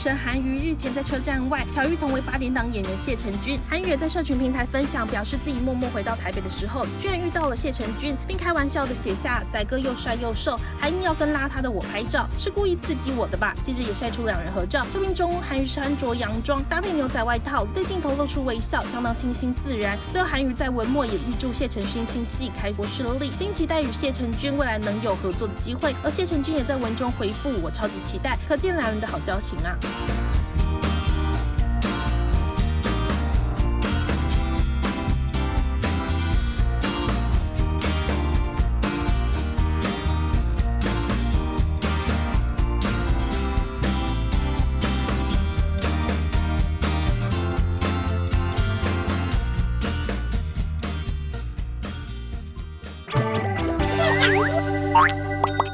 神韩瑜日前在车站外巧遇同为八点档演员谢承君，韩瑜也在社群平台分享，表示自己默默回到台北的时候，居然遇到了谢承君，并开玩笑的写下仔哥又帅又瘦，还硬要跟邋遢的我拍照，是故意刺激我的吧？接着也晒出两人合照，照片中韩瑜穿着洋装，搭配牛仔外套，对镜头露出微笑，相当清新自然。最后韩瑜在文末也预祝谢承勋新戏开播顺利，并期待与谢承君未来能有合作的机会。而谢承君也在文中回复我超级期待，可见两人的好交情啊。Bye.